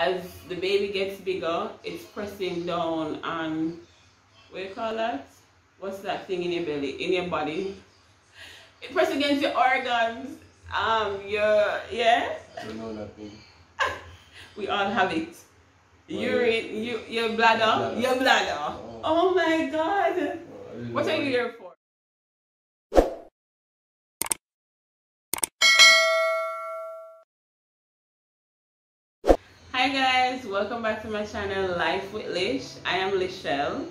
as the baby gets bigger, it's pressing down on what do you call that? What's that thing in your belly, in your body? It presses against your organs. Um, your yeah. I don't know that thing. We all have it. Oh, Urine, you, your bladder, Bladder. your bladder. Oh. Oh my god. Oh, What are you here for? Hi guys, welcome back to my channel Life with Lych. I am Lishelle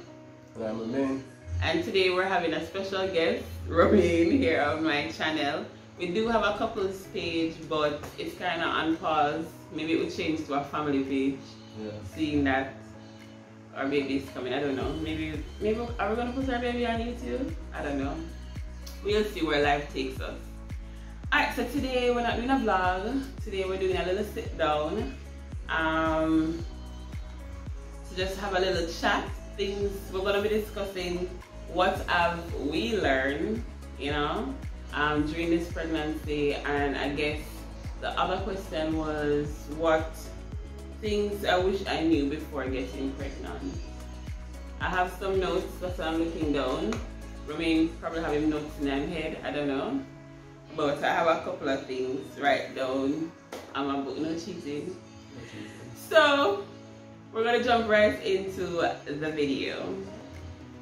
And I'm a man. and today we're having a special guest, Robin, here on my channel. We do have a couples page, but it's kind of on pause. Maybe it will change to a family page, Yeah. seeing that our baby is coming. I don't know. Maybe, maybe are we gonna put our baby on YouTube? I don't know. We'll see where life takes us. Alright, so today we're not doing a vlog. Today we're doing a little sit down. Um, to just have a little chat. Things we're gonna be discussing. What have we learned? You know, um, during this pregnancy, and I guess the other question was what things I wish I knew before getting pregnant. I have some notes, that's why I'm looking down. Romain probably having notes in her head, I don't know. But I have a couple of things right down I'm my book, no cheating. So, we're gonna jump right into the video.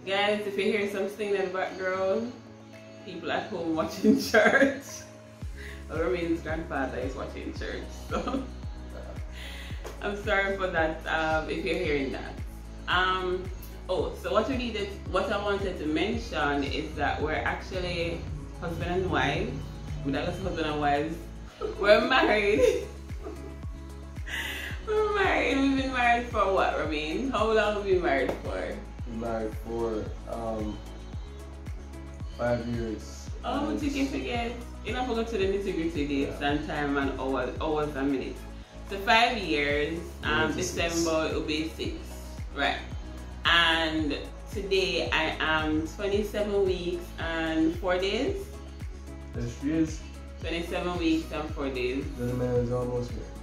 Guys, if you hear something in the background, people at home watching church. Romain's grandfather is watching church, so I'm sorry for that um, if you're hearing that. Um, oh, so what we needed, what I wanted to mention is that we're actually husband and wife. We're not just husband and wives. We're married. We're married. We've been married for what, Ramin? How long have we been married for? Been married for um, five years. Oh, And to get forget. You know, forgot to the nitty gritty dates and time and hours, hours and minutes. So five years, um, December it will be six, right? And today I am 27 weeks and four days. There she is. 27 weeks and four days. The man is almost here.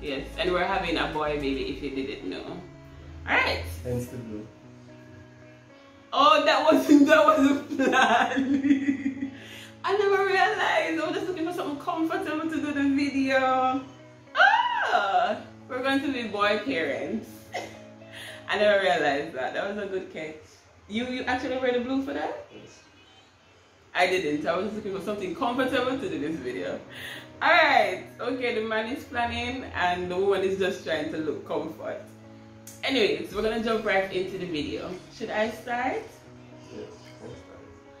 Yes, and we're having a boy baby if you didn't know. All right. Hence the blue. Oh, that wasn't that was a plan. I never realized. I was just looking for something comfortable to do the video. Ah, we're going to be boy parents. I never realized that. That was a good catch. You you actually wear the blue for that? Yes. I didn't. I was looking for something comfortable to do this video. Alright, okay, the man is planning and the woman is just trying to look comfort. Anyways, we're gonna jump right into the video. Should I start? Yes.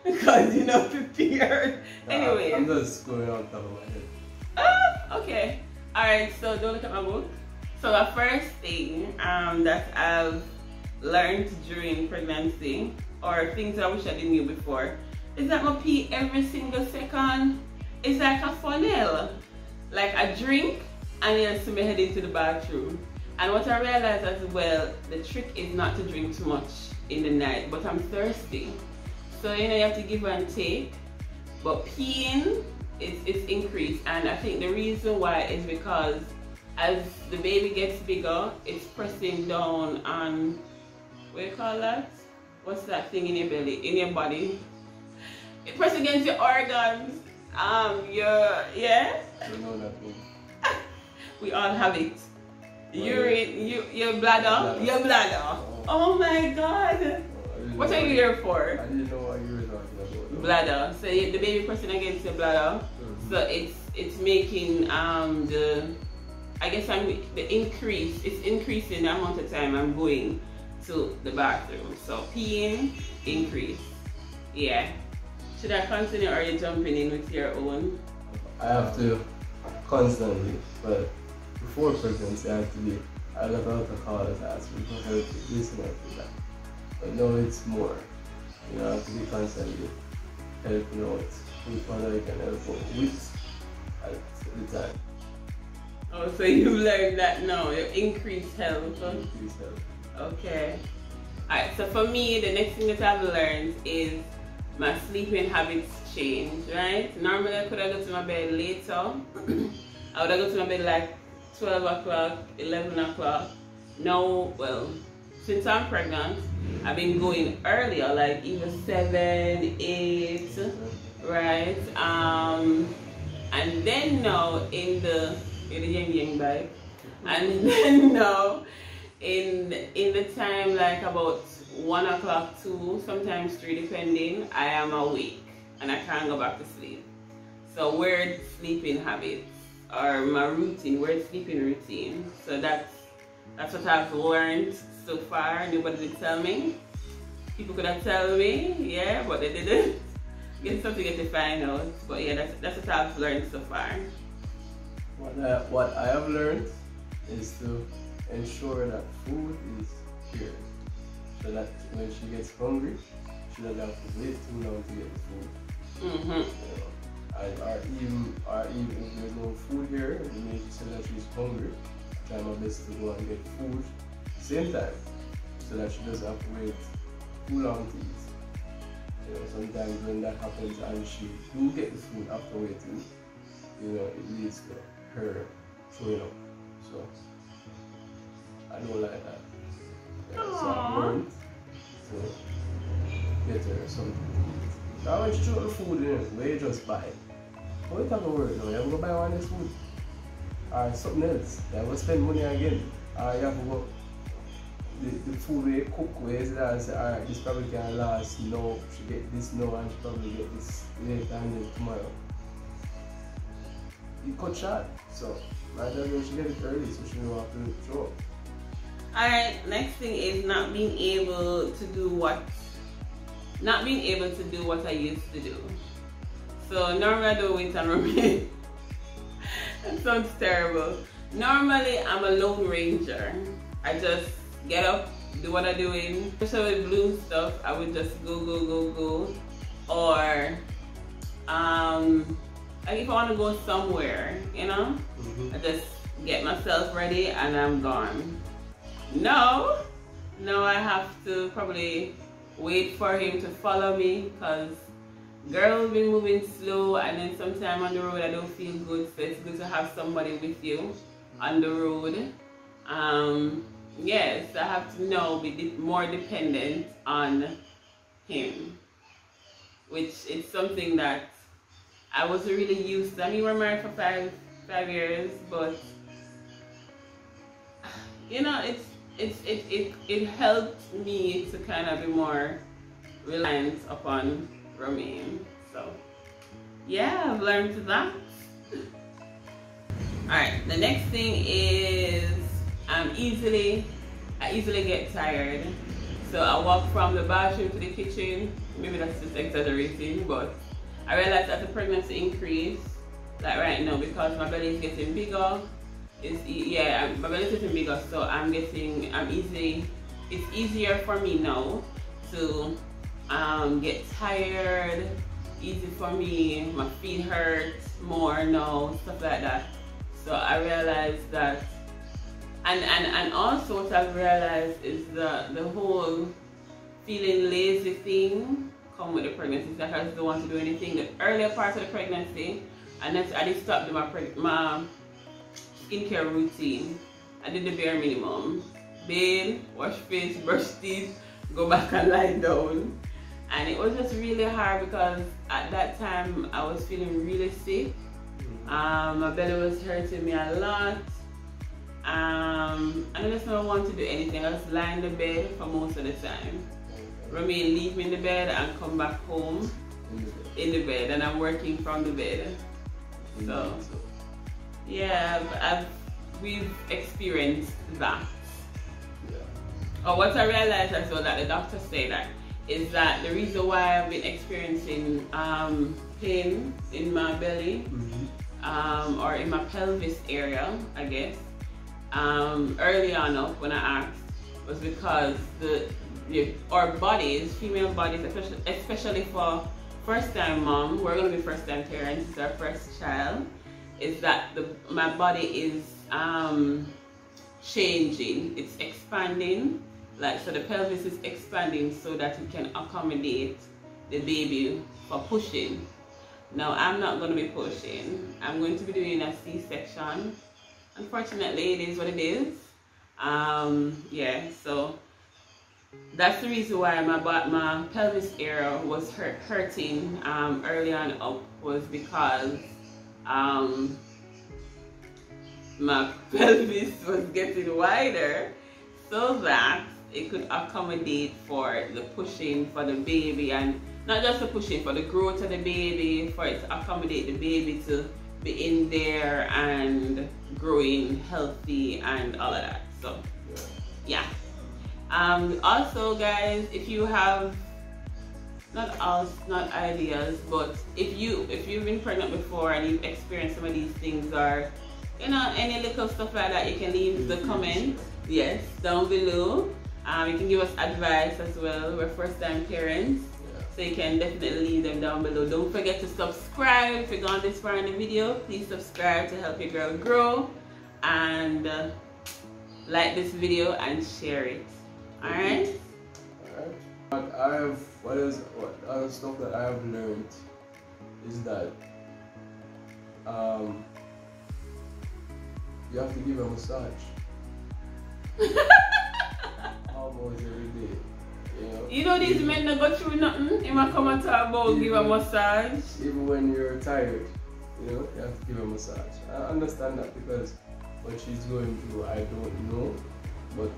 Because you know prepared. right. Anyways. I'm just going on top of my head. Ah, okay. Alright, so don't look at my book. So the first thing um, that I've learned during pregnancy, or things I wish I didn't knew before, is that my pee every single second is like a funnel. Like a drink and then see me head into the bathroom. And what I realized as well, the trick is not to drink too much in the night, but I'm thirsty. So you know you have to give and take. But peeing is, is increased and I think the reason why is because as the baby gets bigger, it's pressing down on what do you call that? What's that thing in your belly, in your body? Press against your organs. Um, your yeah. I that. We all have it. Well, Urine, you, your bladder, Bladder. your bladder. Oh my god. Oh, I didn't What are you here for? I didn't know were talking about. Bladder. So the baby pressing against your bladder. Mhm. So it's it's making um the I guess I'm the increase. It's increasing the amount of time I'm going to the bathroom. So peeing increase. Yeah. Should I continue or are you jumping in with your own? I have to constantly, but before pregnancy, I had to be. I got alcohol as asking for help this and after that. But now it's more. You know, I have to be constantly helping out with what I can help out with at the time. Oh, so you learned that now. You increase health. Increase help. Okay. Alright, so for me, the next thing that I've learned is my sleeping habits change, right? Normally I could have go to my bed later. I would have go to my bed like 12 o'clock, 11 o'clock. Now, well, since I'm pregnant, I've been going earlier, like even 7, 8, right? Um, and then now in the, in the Yang Yang bike, and then now in, in the time like about 1 o'clock, 2, sometimes 3 depending, I am awake and I can't go back to sleep. So weird sleeping habits or my routine, weird sleeping routine. So that's that's what I've learned so far. Nobody did tell me. People could have told me, yeah, but they didn't. Get something to find out. But yeah, that's that's what I've learned so far. What I, what I have learned is to ensure that food is here. So that when she gets hungry, she doesn't have to wait too long to get the food. Mm-hmm. You know, I, or even, or even if there's no food here, it means she says that she's hungry. I try my best to go and get food at the same time so that she doesn't have to wait too long to eat. You know, sometimes when that happens and she do get the food after waiting, you know, it leads to her throwing up. So I don't like that. Yeah, so I learned to get her something to eat. Now when the food in, where you just buy. What you talking about? No, you have to go buy one of this food. Or something else. You have to spend money again. Or you have to go the, the food we cook with and say, alright, this probably can last no, she get this now and she probably get this later and then tomorrow. You cut short. So as well she get it early so she don't have to throw up. Alright, next thing is not being able to do what not being able to do what I used to do. So normally I do and remain. that sounds terrible. Normally I'm a lone ranger. I just get up, do what I'm doing. Especially with blue stuff, I would just go, go, go, go. Or um like if I want to go somewhere, you know, I just get myself ready and I'm gone. No, no, I have to probably wait for him to follow me because girl been moving slow and then sometime on the road I don't feel good so it's good to have somebody with you on the road. Um, yes, I have to now be more dependent on him, which is something that I wasn't really used to. I mean, we're married for five five years, but you know, it's it's it it, it helped me to kind of be more reliant upon Romaine. So yeah, I've learned that. Alright, the next thing is I'm easily I easily get tired. So I walk from the bathroom to the kitchen. Maybe that's just exaggerating, but I realized that the pregnancy increased, like right now, because my belly is getting bigger, it's yeah, my is getting bigger, so I'm getting I'm easy. It's easier for me now to um, get tired. Easy for me. My feet hurt more now, stuff like that. So I realized that, and and and also what I've realized is the the whole feeling lazy thing come with the pregnancy. Like I just don't want to do anything. The earlier part of the pregnancy, and then I did stop doing my my skincare routine. I did the bare minimum. Bathe, wash face, brush teeth, go back and lie down. And it was just really hard because at that time I was feeling really sick. Um, my belly was hurting me a lot. Um, and I just don't want to do anything. I just lie in the bed for most of the time. Remain, leave me in the bed and come back home in the bed, and I'm working from the bed. So, yeah, I've, I've we've experienced that. Or what I realized as well that the doctor said that is that the reason why I've been experiencing um, pain in my belly um, or in my pelvis area, I guess, um, early on up when I asked was because the, the our bodies, female bodies, especially, especially for first time mom, we're gonna be first time parents, it's our first child, is that the my body is um, changing, it's expanding. Like so the pelvis is expanding so that it can accommodate the baby for pushing. Now I'm not gonna be pushing. I'm going to be doing a C-section. unfortunately, it is what it is. Um, yeah, so that's the reason why my my pelvis area was hurt, hurting um, early on up was because um, my pelvis was getting wider so that it could accommodate for the pushing for the baby and not just the pushing for the growth of the baby for it to accommodate the baby to be in there and growing healthy and all of that. So yeah. Um, also guys if you have not us, not ideas but if you if you've been pregnant before and you've experienced some of these things or you know any little stuff like that you can leave the comment. yes down below. Um, you can give us advice as well. We're first time parents so you can definitely leave them down below. Don't forget to subscribe. If you're gone this far in the video please subscribe to help your girl grow. And uh, like this video and share it. All right right i have what is what other stuff that i have learned is that um you have to give a massage. Almost every day. You know, you know these men that go through nothing he might come and talk about give a massage. even when you're tired you know you have to give a massage. I understand that because what she's going through i don't know but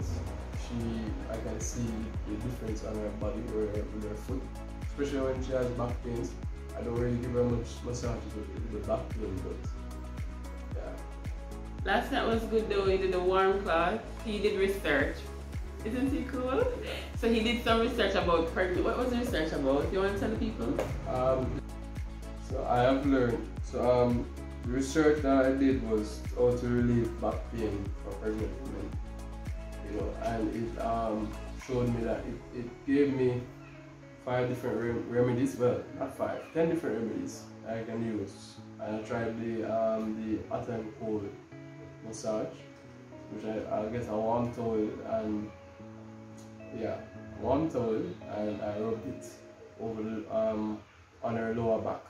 she i can see the difference on her body with her, with her foot especially when she has back pains i don't really give her much massage with the back pain but yeah Last night was good though. He did a warm cloth. He did research. Isn't he cool? So he did some research about pregnant. What was the research about? You want to tell the people? Um, so I have learned. So um, the research that I did was how to relieve back pain for pregnant women. You know, and it um, showed me that it, it gave me five different rem- remedies. Well, not five, ten different remedies I can use. And I tried the um, the hot and cold massage, which I I get a warm towel and yeah, warm towel and I rubbed it over the, um, on her lower back,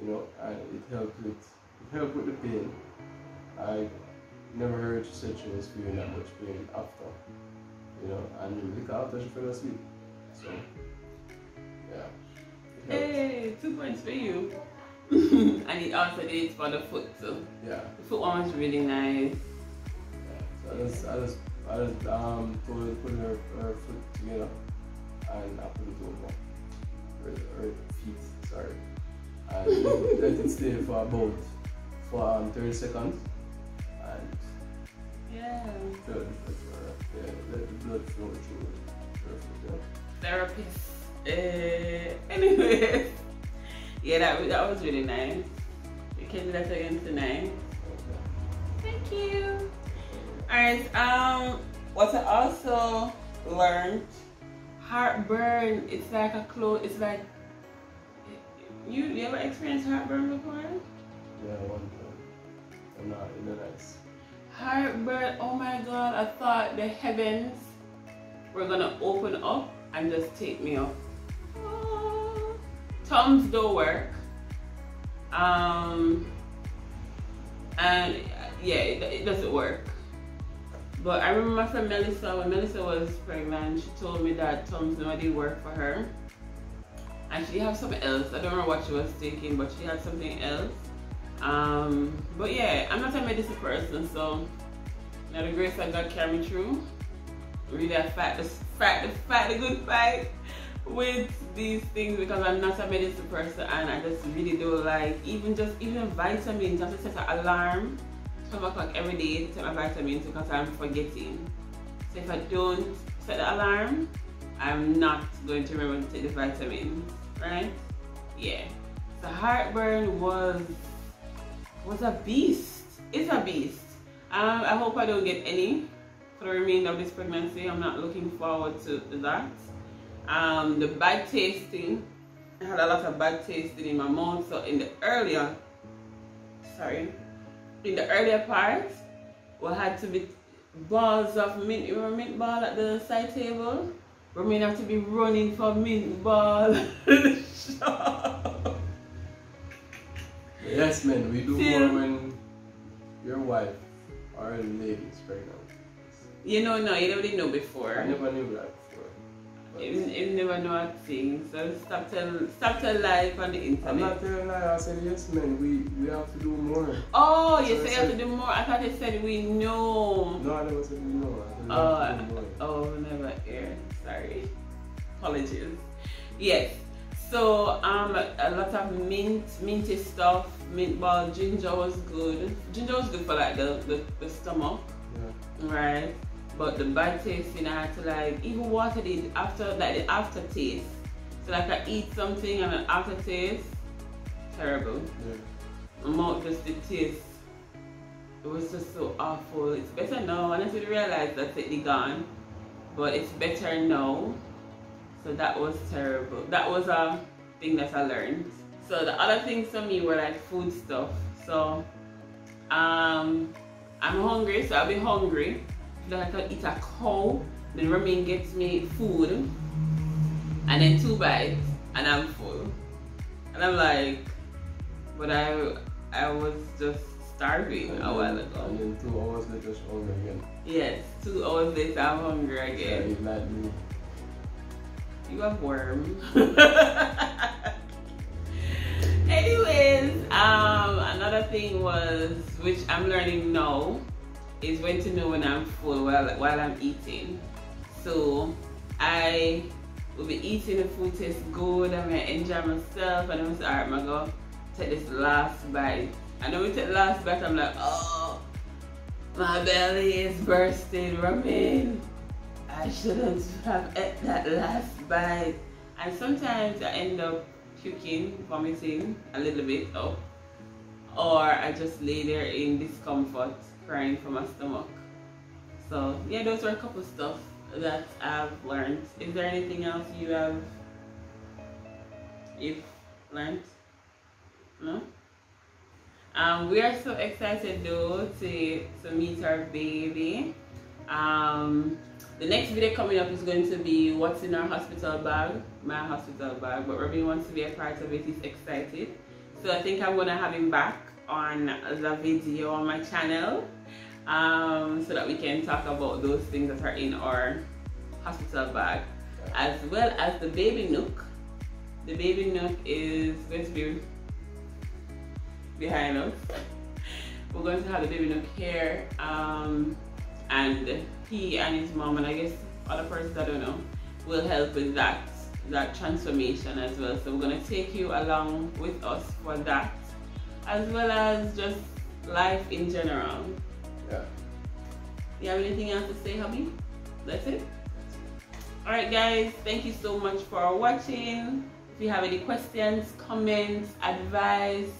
you know, and it helped with it helped with the pain. I never heard she was feeling that much pain after, you know, and look after she fell asleep. So yeah. Hey, two points for you. and he also did it for the foot too. Yeah, The foot one was really nice. yeah. So I just I just I just um told her to put her, her foot together and I put it over her, her feet, sorry. And let it stay for about for um 30 seconds Yeah. feel the foot for her. Yeah, let blood flow through her. Therapist. Uh, anyways. Yeah, that, that was really nice. You can do that again tonight. Thank you. Alright, um, what I also learned, heartburn, it's like a close, it's like, you, you ever experienced heartburn before? Heartburn, oh my god, I thought the heavens were gonna open up and just take me up. Ah. Tums don't work. Um, and yeah, it, it doesn't work. But I remember my friend Melissa, when Melissa was pregnant, she told me that Tums never did work for her. And she had something else. I don't remember what she was taking, but she had something else. Um, but yeah, I'm not a medicine person, so now the grace of God carry me through. Really, I fight the fight fight the good fight with these things because I'm not a medicine person and I just really don't like even just even vitamins. To set an alarm 12 o'clock every day to take my vitamins because I'm forgetting. So if I don't set the alarm, I'm not going to remember to take the vitamins, right? Yeah. The heartburn was was a beast. It's a beast. Um, I hope I don't get any for the remainder of this pregnancy. I'm not looking forward to that. Um, the bad tasting, I had a lot of bad tasting in my mouth. So in the earlier, sorry, in the earlier part, we had to be balls of mint. You remember mint ball at the side table? We may have to be running for mint ball. Yes, man, we do more when your wife Or the ladies pregnant. You know, no, you never know before. I never knew that before. You, you never know a thing. So stop tell stop tell life on the internet. I'm not telling lie. I said yes, man. We we have to do more. Oh, you So say I you have to do more. I thought you said we know. No, I never said we know. I said Oh, have to do more. oh, never air. Sorry. Apologies. Yes. So um, a lot of mint, minty stuff. Mint ball, ginger was good. Ginger was good for like the the, the stomach, Yeah. right? But the bad taste, you know, I had to like even water it after like the aftertaste. So like I eat something and an aftertaste, terrible. Yeah. My mouth just the taste. It was just so awful. It's better now. And I didn't realize that's it gone. But it's better now. So that was terrible. That was a thing that I learned. So the other things for me were like food stuff. So um I'm hungry, so I'll be hungry. Then I can eat a cow. Then Ramin gets me food. And then two bites and I'm full. And I'm like, but I I was just starving a while ago. And then two hours later, she hungry again. Yes, two hours later I'm hungry Yeah, again. you like me. You have worm. Thing was which I'm learning now is when to know when I'm full while while I'm eating. So I will be eating the food tastes good, I'm gonna enjoy myself and I'm say, alright, I'm gonna take this last bite. And then we take the last bite, I'm like, oh my belly is bursting, Ramin. I shouldn't have ate that last bite. And sometimes I end up puking, vomiting a little bit up. Or I just lay there in discomfort, crying for my stomach. So yeah, those were a couple of stuff that I've learned. Is there anything else you have you've learned? No? Um, we are so excited though to, to meet our baby. Um, the next video coming up is going to be what's in our hospital bag, my hospital bag, but Robin wants to be a part of it, he's excited. So I think I'm gonna have him back on the video on my channel um, so that we can talk about those things that are in our hospital bag as well as the baby nook. The baby nook is going to be behind us. We're going to have the baby nook here um, and he and his mom and I guess other persons I don't know will help with that that transformation as well. So we're gonna take you along with us for that as well as just life in general. Yeah. You have anything else to say, hubby? That's it? Alright guys, thank you so much for watching. If you have any questions, comments, advice,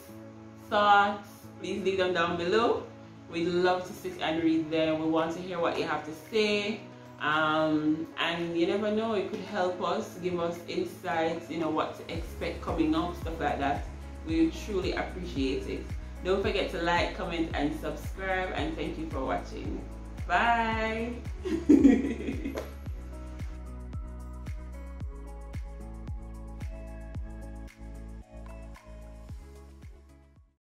thoughts, please leave them down below. We'd love to sit and read them. We want to hear what you have to say. Um, and you never know, it could help us, give us insights, you know, what to expect coming up, stuff like that. We truly appreciate it. Don't forget to like, comment, and subscribe. And thank you for watching. Bye.